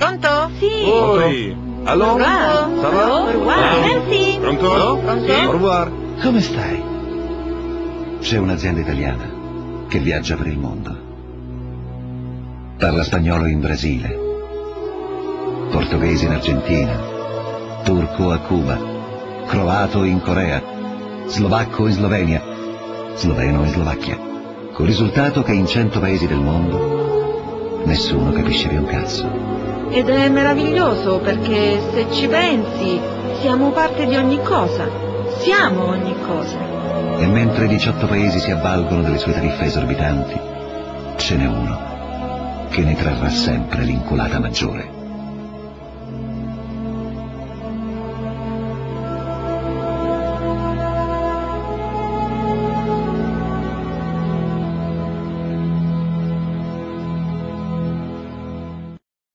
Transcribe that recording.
Pronto? Sì. Oi. Allô? Pronto? Va? Au revoir. Merci. Pronto? Pronto? Au revoir. Come stai? C'è un'azienda italiana che viaggia per il mondo. Parla spagnolo in Brasile, portoghese in Argentina, turco a Cuba, croato in Corea, slovacco in Slovenia, sloveno in Slovacchia. Col risultato che in cento paesi del mondo nessuno capisce più un cazzo. Ed è meraviglioso perché se ci pensi siamo parte di ogni cosa. Siamo ogni cosa. E mentre 18 paesi si avvalgono delle sue tariffe esorbitanti, ce n'è uno che ne trarrà sempre l'inculata maggiore.